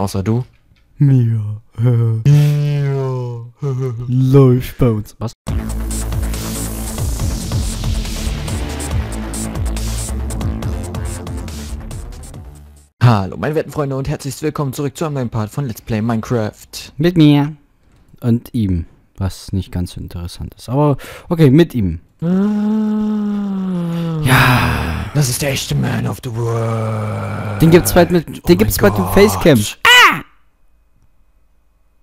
Außer du. Ja. Ja. Läuft bei uns. Was? Hallo, meine werten Freunde und herzlich willkommen zurück zu einem neuen Part von Let's Play Minecraft. Mit mir. Und ihm. Was nicht ganz so interessant ist. Aber okay, mit ihm. Ja, das ist der echte Man of the World. Den gibt's bald mit. Den Oh gibt's bald mit Gott. Facecam.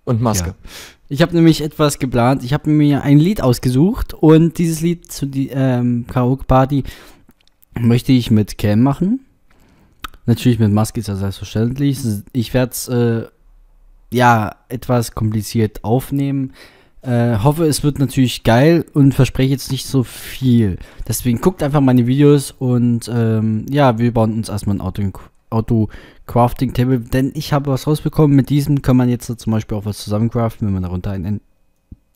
Und Maske. Ja. Ich habe nämlich etwas geplant. Ich habe mir ein Lied ausgesucht und dieses Lied zu die ähm, Karaoke Party möchte ich mit Cam machen. Natürlich mit Maske ist ja selbstverständlich. Ich werde es äh, ja etwas kompliziert aufnehmen. Äh, hoffe, es wird natürlich geil und verspreche jetzt nicht so viel. Deswegen guckt einfach meine Videos und ähm, ja, wir bauen uns erstmal ein Auto, Auto Crafting Table, denn ich habe was rausbekommen. Mit diesem kann man jetzt zum Beispiel auch was zusammencraften, wenn man darunter ein In-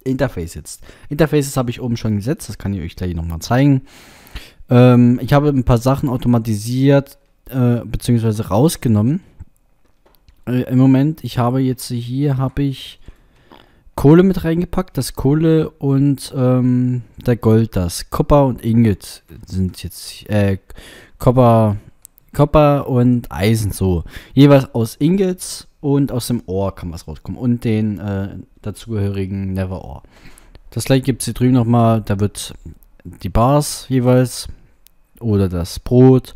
Interface setzt. Interfaces habe ich oben schon gesetzt, das kann ich euch gleich nochmal zeigen. Ähm, ich habe ein paar Sachen automatisiert äh, beziehungsweise rausgenommen. Äh, Im Moment, ich habe jetzt hier habe ich Kohle mit reingepackt, das Kohle und ähm, der Gold, das Copper und Ingot sind jetzt äh, Copper, Copper und Eisen so. Jeweils aus Ingots und aus dem Ohr kann was rauskommen und den äh, dazugehörigen Never Ore. Das gleiche gibt es hier drüben nochmal, da wird die Bars jeweils oder das Brot,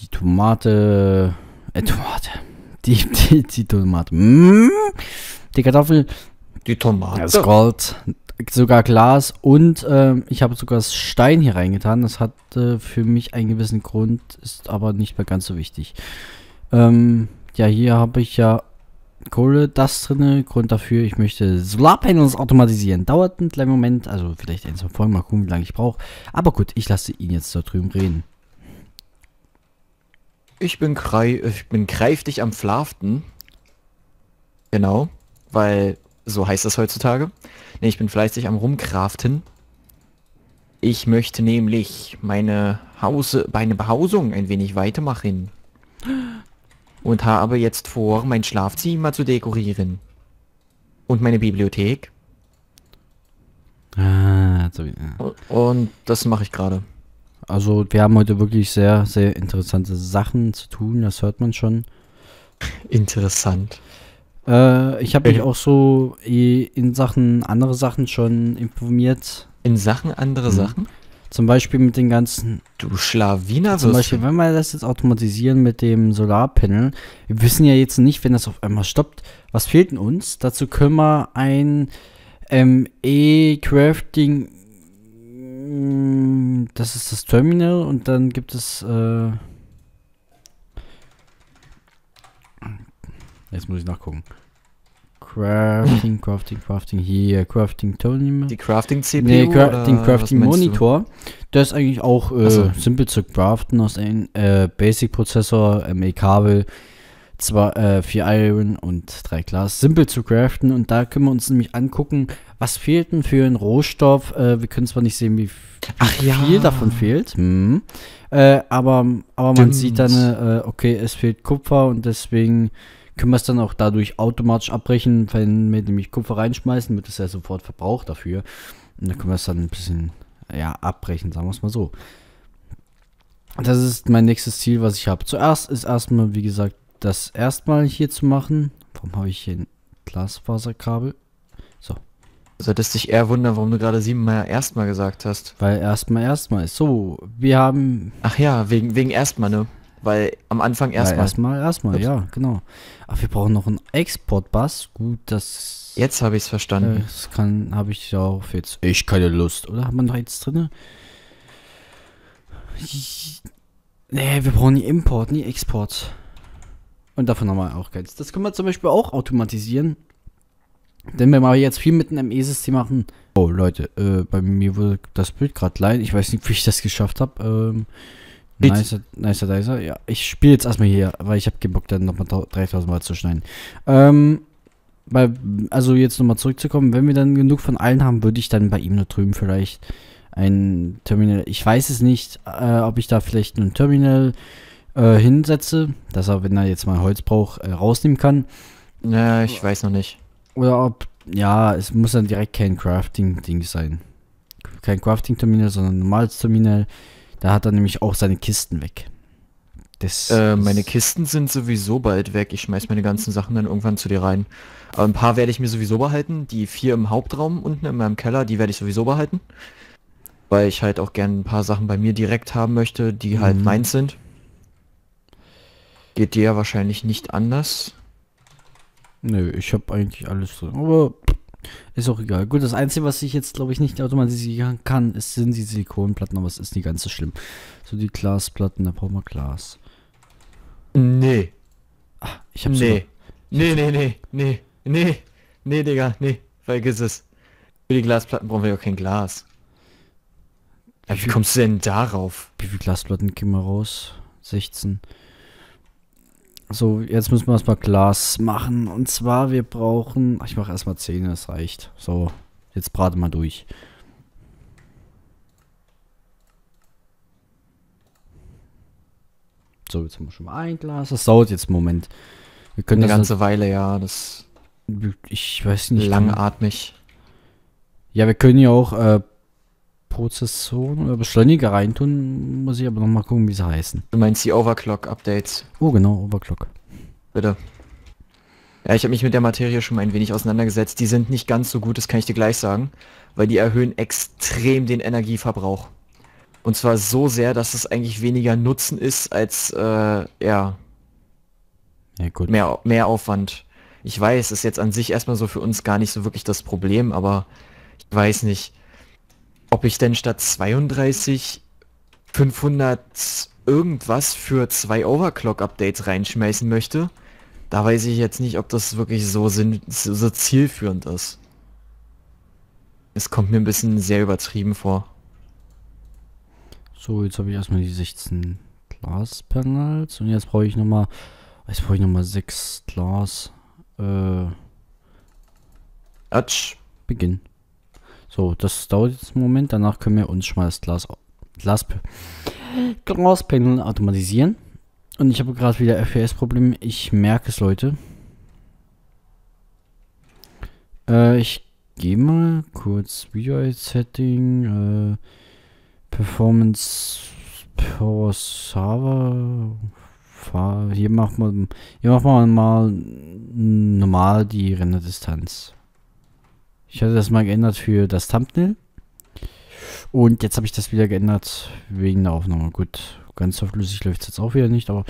die Tomate, äh, Tomate, die, die, die Tomate, mm, die Kartoffel, Die Tomate. das Gold, sogar Glas und ähm, ich habe sogar Stein hier reingetan. Das hat äh, für mich einen gewissen Grund, ist aber nicht mehr ganz so wichtig. Ähm, ja, hier habe ich ja Kohle, das drinne. Grund dafür, ich möchte Solarpanels automatisieren. Dauert einen kleinen Moment, also vielleicht ein, zwei Folgen, mal gucken, wie lange ich brauche. Aber gut, ich lasse ihn jetzt da drüben reden. Ich bin, krei ich bin kräftig am Flaften. Genau, weil so heißt das heutzutage. Nee, ich bin fleißig am Rumkraften. Ich möchte nämlich meine Hause, meine Behausung ein wenig weitermachen. Und habe jetzt vor, mein Schlafzimmer zu dekorieren. Und meine Bibliothek. Ah, so, ja. Und das mache ich gerade. Also wir haben heute wirklich sehr, sehr interessante Sachen zu tun, das hört man schon. Interessant. Äh, ich habe mich Ja. auch so in Sachen, andere Sachen schon informiert. In Sachen andere Mhm. Sachen? Zum Beispiel mit den ganzen, Du Schlawiner zum Beispiel, wenn wir das jetzt automatisieren mit dem Solarpanel, wir wissen ja jetzt nicht, wenn das auf einmal stoppt, was fehlt denn uns? Dazu können wir ein ähm, E-Crafting, mm, das ist das Terminal und dann gibt es, äh, jetzt muss ich nachgucken. Crafting, Crafting, Crafting, hier, Crafting Terminal. Die Crafting CPU? Nee, oder Crafting, Crafting? Monitor. Der ist eigentlich auch äh, so. simpel zu craften aus einem äh, Basic-Prozessor, ME-Kabel, zwei, äh, vier Iron und drei Glas. Simpel zu craften und da können wir uns nämlich angucken, was fehlt denn für einen Rohstoff. Äh, wir können zwar nicht sehen, wie, wie ja. viel davon fehlt, hm. äh, aber, aber man Stimmt. sieht dann, äh, okay, es fehlt Kupfer und deswegen können wir es dann auch dadurch automatisch abbrechen, wenn wir nämlich Kupfer reinschmeißen, wird es ja sofort verbraucht dafür. Und dann können wir es dann ein bisschen, ja, abbrechen, sagen wir es mal so. Das ist mein nächstes Ziel, was ich habe. Zuerst ist erstmal, wie gesagt, das erstmal hier zu machen. Warum habe ich hier ein Glasfaserkabel? Solltest dich eher wundern, warum du gerade siebenmal erstmal gesagt hast. Weil erstmal erstmal ist. So, wir haben Ach ja, wegen, wegen erstmal, ne? Weil am Anfang erstmal erstmal. erstmal, erstmal, ja, genau. Ach, wir brauchen noch einen Exportbus. Gut, das Jetzt habe ich es verstanden. das kann habe ich ja auch jetzt echt keine Lust, oder? Haben wir noch jetzt drinne? Nee, wir brauchen nie Import, nie Export. Und davon haben wir auch keins. Das können wir zum Beispiel auch automatisieren. Denn wenn wir jetzt viel mit einem ME-System machen. Oh, Leute, äh, bei mir wurde das Bild gerade klein. Ich weiß nicht, wie ich das geschafft habe. Ähm. Nicer, nicer, nicer. Ja, ich spiele jetzt erstmal hier, weil ich habe keinen Bock, dann nochmal 3000 Mal zu schneiden. Ähm, bei, also jetzt nochmal zurückzukommen, wenn wir dann genug von allen haben, würde ich dann bei ihm da drüben vielleicht ein Terminal. Ich weiß es nicht, äh, ob ich da vielleicht ein Terminal äh, hinsetze, dass er, wenn er jetzt mal Holz braucht, äh, rausnehmen kann. Na, ich weiß noch nicht. Oder ob, ja, es muss dann direkt kein Crafting-Ding sein. Kein Crafting-Terminal, sondern ein normales Terminal. Da hat er nämlich auch seine Kisten weg. Das, äh, meine Kisten sind sowieso bald weg. Ich schmeiß meine ganzen Sachen dann irgendwann zu dir rein. Aber ein paar werde ich mir sowieso behalten. Die vier im Hauptraum unten in meinem Keller, die werde ich sowieso behalten. Weil ich halt auch gerne ein paar Sachen bei mir direkt haben möchte, die halt mhm. halt meins sind. Geht dir ja wahrscheinlich nicht anders. Nö, ich habe eigentlich alles drin. Aber ist auch egal. Gut, das Einzige, was ich jetzt, glaube ich, nicht automatisieren kann, ist, sind die Silikonplatten, aber es ist nicht ganz so schlimm. So die Glasplatten, da brauchen wir Glas. Nee. Ach, ich habe nee. nee, nee, nee, nee, nee, nee, Digga, nee, vergiss es. Für die Glasplatten brauchen wir ja kein Glas. Wie, wie kommst du denn darauf? Wie viele Glasplatten gehen wir raus? 16. So, jetzt müssen wir erstmal Glas machen. Und zwar, wir brauchen... Ach, ich mache erstmal 10, das reicht. So, jetzt brate mal durch. So, jetzt haben wir schon mal ein Glas. Das dauert jetzt einen Moment. Wir können Eine ganze Weile, ja. Das ich weiß nicht. Langatmig. Ja, wir können ja auch äh, Prozessoren oder Beschleuniger reintun. Muss ich aber noch mal gucken, wie sie heißen. Du meinst die Overclock-Updates? Oh, genau, Overclock. Bitte. Ja, ich habe mich mit der Materie schon mal ein wenig auseinandergesetzt. Die sind nicht ganz so gut, das kann ich dir gleich sagen, weil die erhöhen extrem den Energieverbrauch. Und zwar so sehr, dass es eigentlich weniger Nutzen ist als äh, ja, ja gut. Mehr, mehr Aufwand. Ich weiß, ist jetzt an sich erstmal so für uns gar nicht so wirklich das Problem, aber ich weiß nicht, ob ich denn statt 32 500 irgendwas für zwei Overclock-Updates reinschmeißen möchte. Da weiß ich jetzt nicht, ob das wirklich so, sinn so, zielführend ist. Es kommt mir ein bisschen sehr übertrieben vor. So, jetzt habe ich erstmal die 16 Glaspanels und jetzt brauche ich nochmal, jetzt brauche ich nochmal 6 Glas. Äh, Atsch. Beginn. So, das dauert jetzt einen Moment. Danach können wir uns schon mal das Glas, Glas, Glaspanel automatisieren. Und ich habe gerade wieder FPS-Probleme. Ich merke es, Leute. Äh, ich gehe mal kurz Video-Setting, äh, Performance Power Server. Hier machen wir, hier machen wir mal normal die Renderdistanz. Ich hatte das mal geändert für das Thumbnail. Und jetzt habe ich das wieder geändert wegen der Aufnahme. Gut, ganz so flüssig läuft es jetzt auch wieder nicht, aber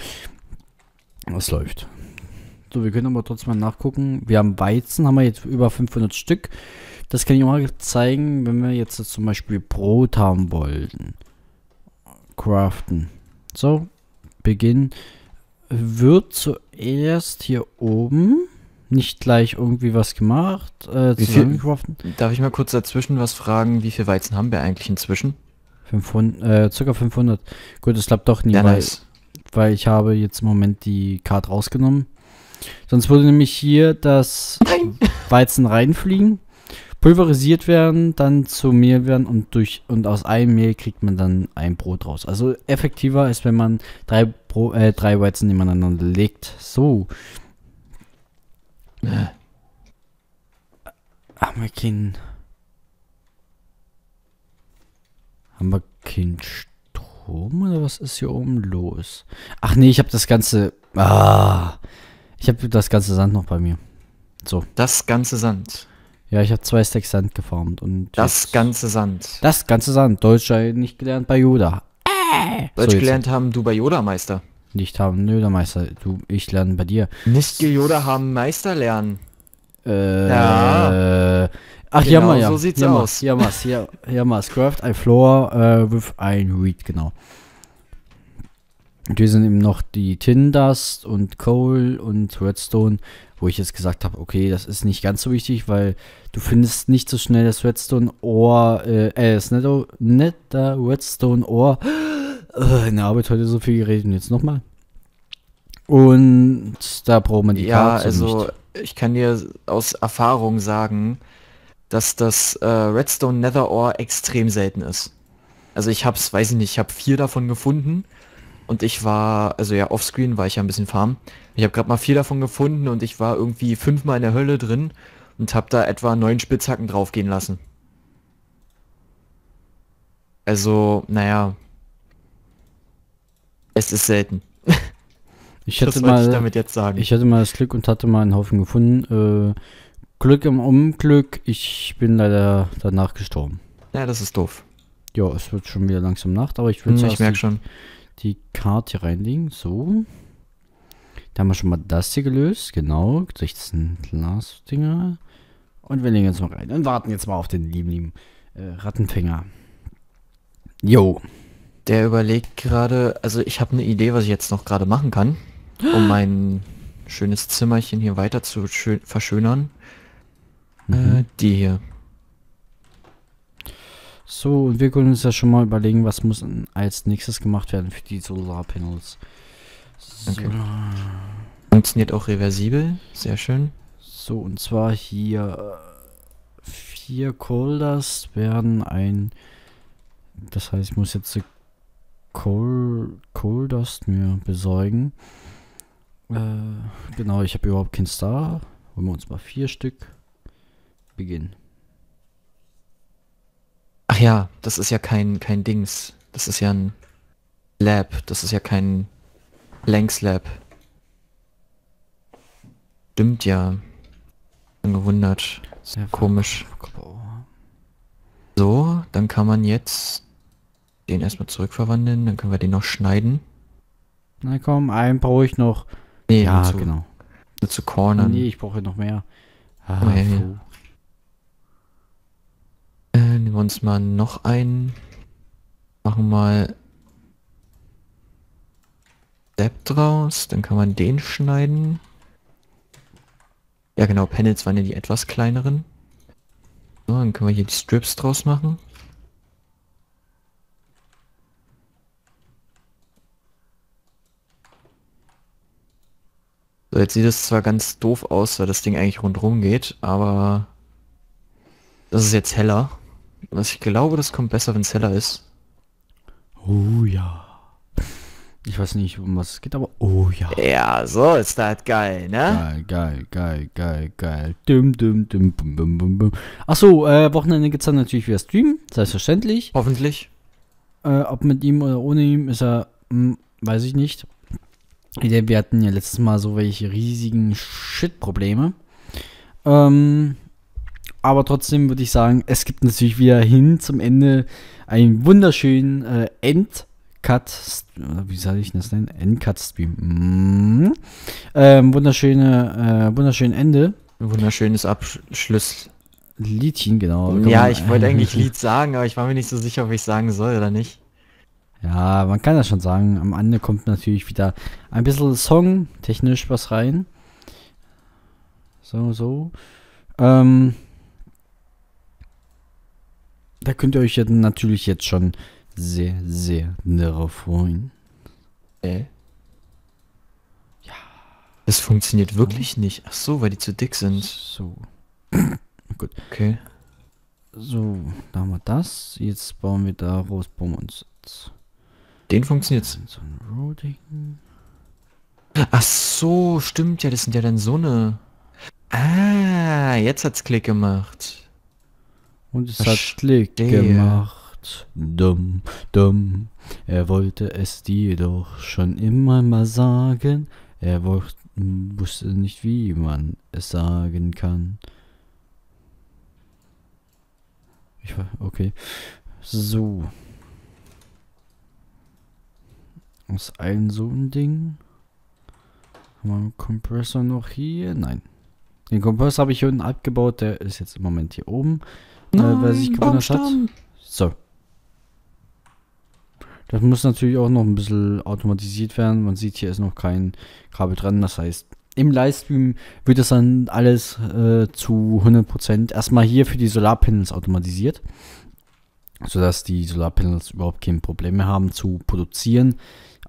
es läuft. So, wir können aber trotzdem mal nachgucken. Wir haben Weizen, haben wir jetzt über 500 Stück. Das kann ich mal zeigen, wenn wir jetzt zum Beispiel Brot haben wollten. Craften. So, Beginn. Wird zuerst hier oben nicht gleich irgendwie was gemacht, äh, zusammengeworfen. Darf ich mal kurz dazwischen was fragen? Wie viel Weizen haben wir eigentlich inzwischen? 500, äh, circa 500. Gut, das klappt doch nie, ja, weil, nice. weil ich habe jetzt im Moment die Karte rausgenommen. Sonst würde nämlich hier das Nein. Weizen reinfliegen, pulverisiert werden, dann zu Mehl werden und durch und aus einem Mehl kriegt man dann ein Brot raus. Also effektiver ist, wenn man drei, Bro, äh, drei Weizen nebeneinander legt. So, äh. Haben wir keinen. Haben wir keinen Strom oder was ist hier oben los? Ach nee, ich habe das ganze. Ah. Ich habe das ganze Sand noch bei mir. So. Das ganze Sand. Ja, ich habe zwei Stacks Sand gefarmt und. Das ganze Sand. Das ganze Sand. Deutsch nicht gelernt bei Yoda. Äh. Deutsch so gelernt haben du bei Yoda Meister. Nicht haben, nö, der Meister. Du, ich lerne bei dir. Nicht Yoda haben Meister lernen. Äh, ja. Ach, genau, ja. So sieht's hier aus. Hier, hier mal. Craft ein Floor uh, with ein Reed, genau. Und hier sind eben noch die Tin Dust und Coal und Redstone, wo ich jetzt gesagt habe, okay, das ist nicht ganz so wichtig, weil du findest nicht so schnell das Redstone Ohr, äh, äh das Netto, netter Redstone Ohr äh, in der Arbeit heute so viel geredet und jetzt nochmal. Und da braucht man die Ja, Karte also nicht. ich kann dir aus Erfahrung sagen, dass das äh, Redstone Nether Ore extrem selten ist. Also ich hab's, weiß ich nicht, ich habe vier davon gefunden und ich war, also ja, offscreen war ich ja ein bisschen farm. Ich habe gerade mal vier davon gefunden und ich war irgendwie fünfmal in der Hölle drin und habe da etwa neun Spitzhacken draufgehen lassen. Also, naja. Es ist selten. Ich wollte mal, ich damit jetzt sagen. ich hatte mal das Glück und hatte mal einen Haufen gefunden. Äh, Glück im Unglück, ich bin leider danach gestorben. ja, das ist doof. Ja, es wird schon wieder langsam Nacht, aber ich will Hm, ich merke schon. die Karte reinlegen. So. Da haben wir schon mal das hier gelöst. Genau. 16 Glasdinger. Und wir legen jetzt mal rein und warten jetzt mal auf den lieben, lieben äh, Rattenfänger. Jo. Der überlegt gerade, also ich habe eine Idee, was ich jetzt noch gerade machen kann, um mein schönes Zimmerchen hier weiter zu schön verschönern. Äh, Mhm. die hier. So, und wir können uns ja schon mal überlegen, was muss als nächstes gemacht werden für die Solarpanels. So, Okay. Funktioniert auch reversibel. Sehr schön. so und zwar hier äh, vier Colders werden ein. Das heißt, ich muss jetzt Coal, Coal Dust mir besorgen. Äh, genau, ich habe überhaupt keinen Star. Holen wir uns mal vier Stück. Beginn. Ach ja, das ist ja kein, kein Dings. Das ist ja ein Lab. Das ist ja kein Längslab. Stimmt ja. Bin gewundert. Sehr Komisch. So, dann kann man jetzt den erstmal zurückverwandeln. Dann können wir den noch schneiden. Na komm, einen brauche ich noch. Nee, ja, zu, genau. Zu cornern. Nee, ich brauche noch mehr. Ah, Oh, ja, ja. puh. Äh, nehmen wir uns mal noch einen. Machen mal Step draus. Dann kann man den schneiden. Ja genau, Panels waren ja die etwas kleineren. So, dann können wir hier die Strips draus machen. So, jetzt sieht es zwar ganz doof aus, weil das Ding eigentlich rundherum geht, aber das ist jetzt heller. Also ich glaube, das kommt besser, wenn es heller ist. Oh ja. Ich weiß nicht, um was es geht, aber oh ja. Ja, so ist das geil, ne? Geil, geil, geil, geil, geil. Dum, dum, dum, bum, bum, bum, bum. Achso, äh, Wochenende gibt's dann natürlich wieder Stream, selbstverständlich. Hoffentlich. Äh, ob mit ihm oder ohne ihm ist er, hm, weiß ich nicht. Wir hatten ja letztes Mal so welche riesigen Shit-Probleme. Ähm, aber trotzdem würde ich sagen, es gibt natürlich wieder hin zum Ende einen wunderschönen äh, Endcut, oder wie soll ich das nennen? Endcut-Stream. Mm. Ähm, wunderschöne, äh, wunderschönen Ende. Wunderschönes Abschluss. Liedchen, genau. Ja, ich wollte eigentlich Lied sagen, aber ich war mir nicht so sicher, ob ich sagen soll oder nicht. Ja, man kann das schon sagen. Am Ende kommt natürlich wieder ein bisschen Song, technisch was rein. So, so. Ähm, da könnt ihr euch ja natürlich jetzt schon sehr, sehr darauf freuen. Äh. Ja. Das funktioniert wirklich nicht. Ach so, weil die zu dick sind. So. Okay. So, da haben wir das. Jetzt bauen wir daraus, bauen wir uns jetzt Den funktioniert's. Ach so, stimmt ja, das sind ja dann so eine. Ah, jetzt hat's Klick gemacht. Und es hat. Klick gemacht. Dumm, dumm. Er wollte es dir doch schon immer mal sagen. Er wusste nicht, wie man es sagen kann. Ich war, okay. So. Aus allen so ein Ding. Haben wir einen Kompressor noch hier? Nein. Den Kompressor habe ich hier unten abgebaut. Der ist jetzt im Moment hier oben. Äh, wer sich gewundert hat. So. Das muss natürlich auch noch ein bisschen automatisiert werden. Man sieht, hier ist noch kein Kabel dran. Das heißt, im Livestream wird das dann alles äh, zu 100% erstmal hier für die Solarpanels automatisiert. Sodass die Solarpanels überhaupt kein Problem mehr haben zu produzieren.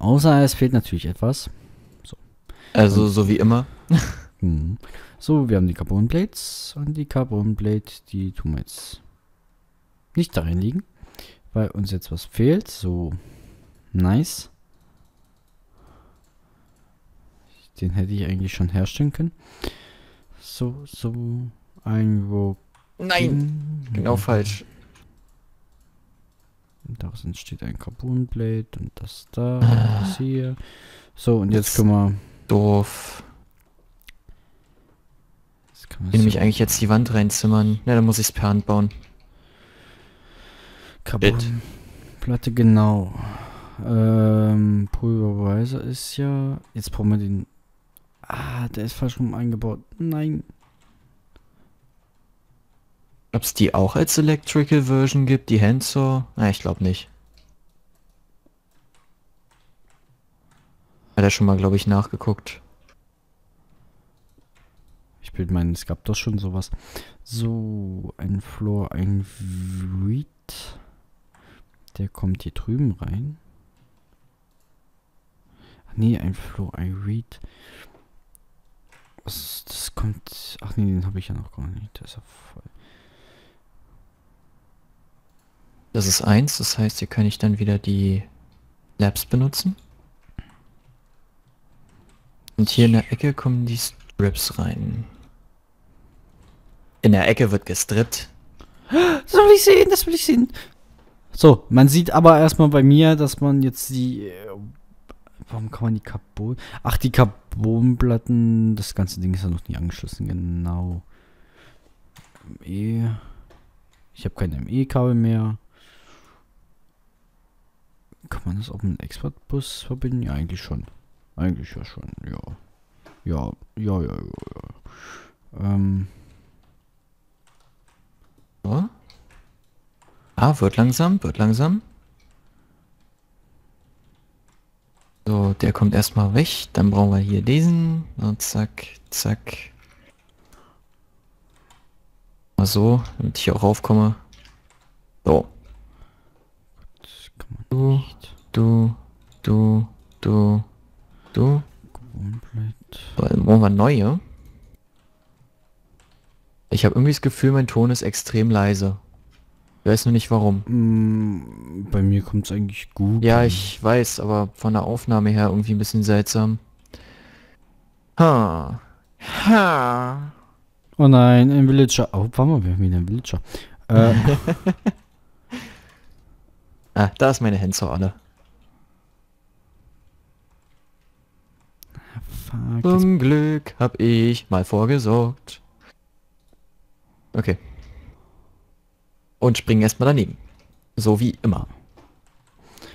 Außer es fehlt natürlich etwas. Also so wie immer. Hm. So, wir haben die Carbon Plates und die Carbon Plate, die tun wir jetzt nicht da reinlegen, weil uns jetzt was fehlt. So, nice. Den hätte ich eigentlich schon herstellen können. So, so. Ein Nein! Genau falsch. Daraus entsteht ein Carbonblade und das da, und das hier. So, und jetzt Jetzt können wir. Doof. Ich will nämlich eigentlich jetzt die Wand reinzimmern. Ja, dann muss ich es per Hand bauen. Carbonplatte, genau. Ähm, Pulverizer ist ja. Jetzt brauchen wir den. Ah, der ist falsch rum eingebaut. Nein. Ob es die auch als Electrical Version gibt, die Handsaw? Na, ich glaube nicht. Hat er schon mal, glaube ich, nachgeguckt. Ich bin meinen, es gab doch schon sowas. So, ein Floor, ein Reed. Der kommt hier drüben rein. Ach nee, ein Floor, ein Reed. Das, das kommt. Ach nee, den habe ich ja noch gar nicht. Der ist ja voll. Das ist eins, das heißt, hier kann ich dann wieder die Labs benutzen. Und hier in der Ecke kommen die Strips rein. In der Ecke wird gestrippt. Das will ich sehen, das will ich sehen. So, man sieht aber erstmal bei mir, dass man jetzt die. äh, Warum kann man die Carbon. Ach, die Carbonplatten. Das ganze Ding ist ja noch nie angeschlossen, genau. ME. Ich habe kein ME-Kabel mehr. Kann man das auf einen Exportbus verbinden? Ja, eigentlich schon. Eigentlich ja schon, ja. Ja, ja, ja, ja, ja. Ähm. So. Ah, wird langsam, wird langsam. So, der kommt erstmal weg. Dann brauchen wir hier diesen. Und zack, zack. Mal so, damit ich auch raufkomme. So, du, du, du, du, du. Dann brauchen wir neue. Ich habe irgendwie das Gefühl, mein Ton ist extrem leise. Ich weiß nur nicht warum. Mm, bei mir kommt es eigentlich gut. Ja, ich weiß, aber von der Aufnahme her irgendwie ein bisschen seltsam. Ha. Ha. Oh nein, ein Villager. Oh, warte mal, wir haben wieder einen Villager. Äh, Ah, da ist meine alle. fuck. Zum Glück hab ich mal vorgesorgt. Okay. Und springen erstmal daneben. So wie immer.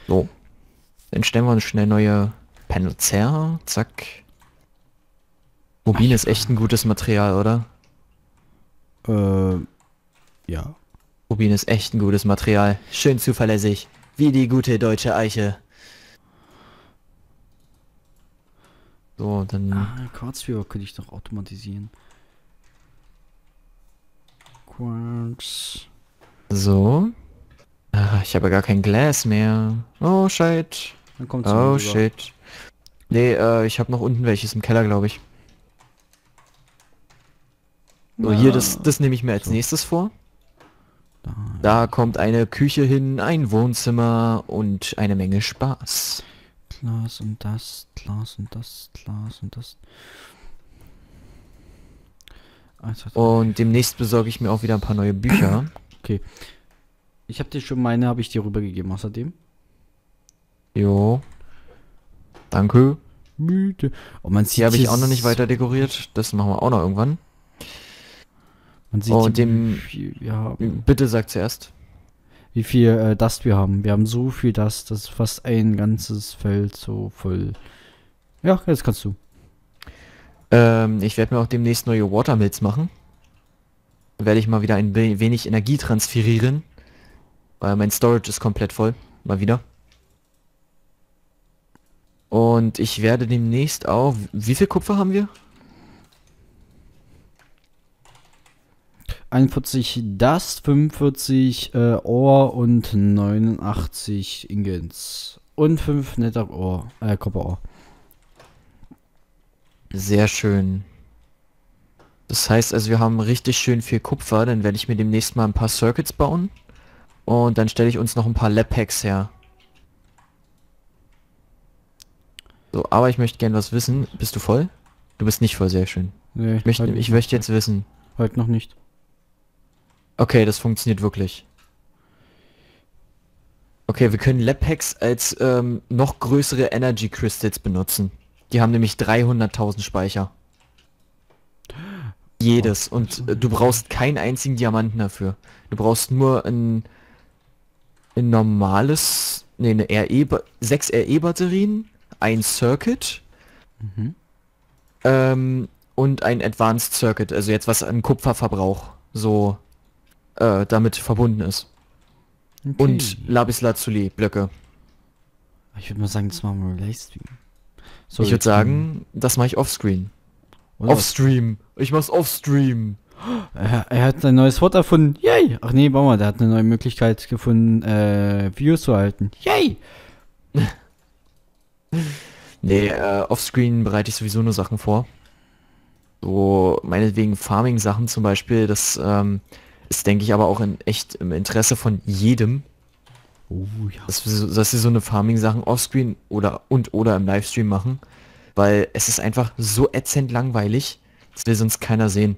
So. Dann stellen wir uns schnell neue Panels her. Zack. Rubin ist echt ein gutes Material, oder? äh, ja. Rubin ist echt ein gutes Material. Schön zuverlässig. Wie die gute deutsche Eiche. So, dann... Ah, Quarzfieber könnte ich doch automatisieren. Quarz. So. Ah, ich habe gar kein Glas mehr. Oh, shit. Oh, shit. Nee, äh, ich habe noch unten welches im Keller, glaube ich. So, hier, das, das nehme ich mir als So. nächstes vor. Da. Da kommt eine Küche hin, ein Wohnzimmer und eine Menge Spaß. Glas und das, Glas und das, Glas und das. Drei. Und demnächst besorge ich mir auch wieder ein paar neue Bücher. Ich habe dir schon meine, habe ich dir rübergegeben außerdem. Jo. Danke. Müde. Und man sieht habe ich auch noch nicht weiter dekoriert. Das machen wir auch noch irgendwann. Man sieht Oh, und dem-. Bitte sag zuerst. Wie viel äh, Dust wir haben. Wir haben so viel Dust, das ist fast ein ganzes Feld so voll. Ja, jetzt kannst du. Ähm, ich werde mir auch demnächst neue Watermills machen. Werde ich mal wieder ein we- wenig Energie transferieren. Weil mein Storage ist komplett voll. Mal wieder. Und ich werde demnächst auch... Wie viel Kupfer haben wir? 41 Dust, 45 äh, Ohr und 89 Ingens. Und 5 netter Ohr, äh, Kopperohr. Sehr schön. Das heißt also, wir haben richtig schön viel Kupfer. Dann werde ich mir demnächst mal ein paar Circuits bauen. Und dann stelle ich uns noch ein paar Lab Packs her. So, aber ich möchte gerne was wissen. Bist du voll? Du bist nicht voll, sehr schön. Nee, Ich möchte, heute ich möchte jetzt wissen. Heute noch nicht. Okay, das funktioniert wirklich. Okay, wir können Lab-Hacks als ähm, noch größere Energy Crystals benutzen. Die haben nämlich 300.000 Speicher. Jedes. Und äh, du brauchst keinen einzigen Diamanten dafür. Du brauchst nur ein, ein normales, nee, eine RE, sechs RE-Batterien, ein Circuit Mhm. ähm, und ein Advanced Circuit, also jetzt was an Kupferverbrauch so äh, damit verbunden ist. Okay. Und Lapislazuli Blöcke. ich würde mal sagen, das machen wir Livestream. So, ich würde sagen, das mache ich offscreen. Oder was? Offstream. Ich mach's offstream. Er, er hat ein neues Wort erfunden. Yay! Ach nee, mal, der hat eine neue Möglichkeit gefunden, äh, Views zu halten. Yay! Nee, äh, offscreen bereite ich sowieso nur Sachen vor. So, meinetwegen Farming-Sachen zum Beispiel, das ähm, ist, denke ich, aber auch in echt im Interesse von jedem, Oh ja. dass wir, so, dass sie so eine Farming-Sachen offscreen oder und oder im Livestream machen, weil es ist einfach so ätzend langweilig, das will sonst keiner sehen.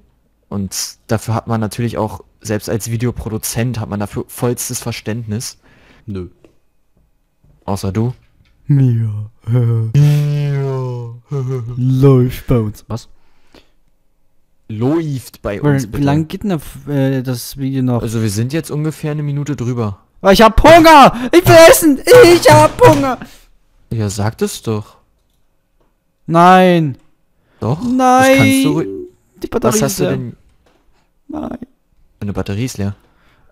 Und dafür hat man natürlich auch, selbst als Videoproduzent, hat man dafür vollstes Verständnis. Nö. Außer du. Ja. Läuft bei uns. Was? Läuft bei uns Wie bitte. lange geht denn das, äh, das Video noch? Also wir sind jetzt ungefähr eine Minute drüber. Oh, ich hab Hunger! Ich will essen! Ich hab Hunger! Ja, sag das doch. Nein! Doch. Nein! Das kannst du Die Batterie Was hast du denn? Nein. Deine Batterie ist leer.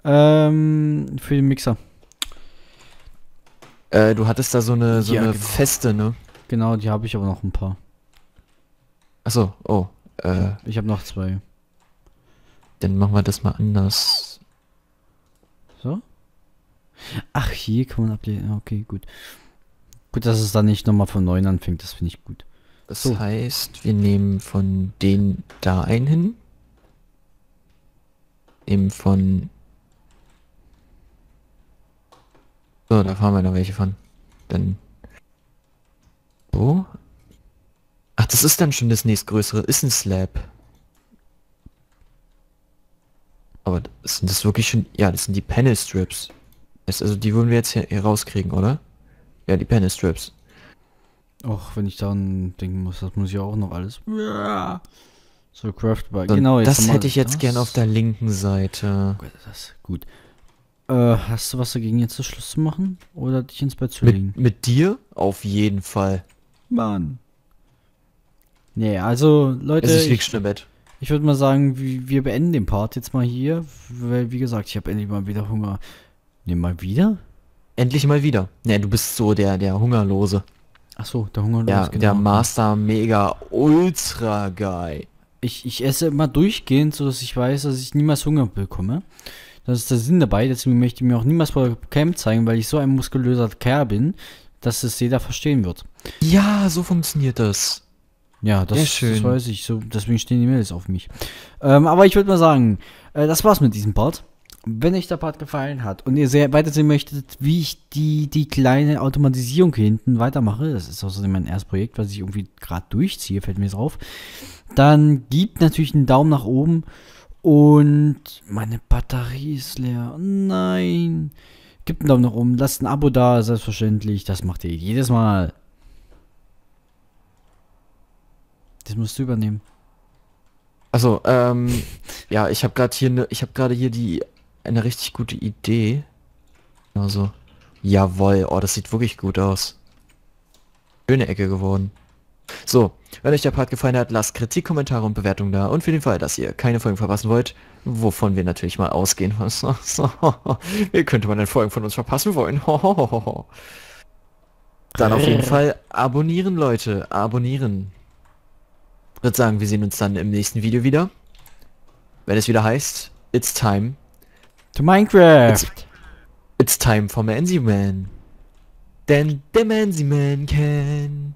Ähm, für den Mixer. Äh, du hattest da so eine so Ja, eine genau. feste, ne? Genau, die habe ich aber noch ein paar. Achso, oh. Äh, Ich habe noch zwei. dann machen wir das mal anders. So? Ach, hier kann man ablehnen. Okay, gut. Gut, dass es dann nicht nochmal von neuem anfängt, das finde ich gut. Das So. heißt, wir nehmen von den da einen hin. Nehmen von... So, da fahren wir noch welche von. Dann... So. Ach, das ist dann schon das nächstgrößere. Ist ein Slab. Aber das sind das wirklich schon... Ja, das sind die Panel Strips. Also die würden wir jetzt hier, hier rauskriegen, oder? Ja, die Panel Strips. Och, wenn ich daran denken muss, das muss ich auch noch alles. So craftbar. So, Genau, jetzt das hätte ich jetzt das. gern auf der linken Seite. Gut, das gut. Äh, hast du was dagegen, jetzt das Schluss zu machen? Oder dich ins Bett zu legen? Mit, mit dir? Auf jeden Fall. Mann. Nee, also Leute, Also ich lieg ich, schon im Bett. ich würde mal sagen, wir, wir beenden den Part jetzt mal hier, weil wie gesagt, ich habe endlich mal wieder Hunger. Ne, mal wieder? Endlich mal wieder. Ne, du bist so der, der Hungerlose. Ach so, der Hunger Der, der Master Mega Ultra Guy. Ich, ich esse immer durchgehend, so dass ich weiß, dass ich niemals Hunger bekomme. Das ist der Sinn dabei, deswegen möchte ich mir auch niemals vor Camp zeigen, weil ich so ein muskulöser Kerl bin, dass es jeder verstehen wird. Ja, so funktioniert das. Ja, das, Sehr schön. das weiß ich. So, deswegen stehen die Mails auf mich. Ähm, aber ich würde mal sagen, äh, das war's mit diesem Part. Wenn euch der Part gefallen hat und ihr sehr weitersehen möchtet, wie ich die, die kleine Automatisierung hier hinten weitermache, das ist außerdem mein erstes Projekt, was ich irgendwie gerade durchziehe, fällt mir so auf, dann gebt natürlich einen Daumen nach oben und meine Batterie ist leer. Nein. Gebt einen Daumen nach oben, lasst ein Abo da, selbstverständlich. Das macht ihr jedes Mal. Das musst du übernehmen. Also, ähm, ja, ich habe gerade hier ne, ich habe gerade hier die eine richtig gute Idee. Also, jawohl, oh, das sieht wirklich gut aus. Schöne Ecke geworden. So, wenn euch der Part gefallen hat, lasst Kritik, Kommentare und Bewertungen da. Und für den Fall, dass ihr keine Folgen verpassen wollt, wovon wir natürlich mal ausgehen, was, wie könnte man denn Folgen von uns verpassen wollen? Dann auf jeden Fall abonnieren, Leute, abonnieren. Ich würde sagen, wir sehen uns dann im nächsten Video wieder. Wenn es wieder heißt, it's time. To Minecraft. It's, it's time for Manzy Man. Denn der Manzy Man can.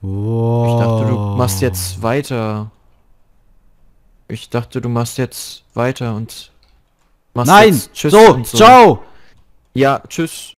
Wow. Ich dachte, du machst jetzt weiter. Ich dachte, du machst jetzt weiter und machst Nein! jetzt Tschüss so, und so. ciao! Ja, tschüss.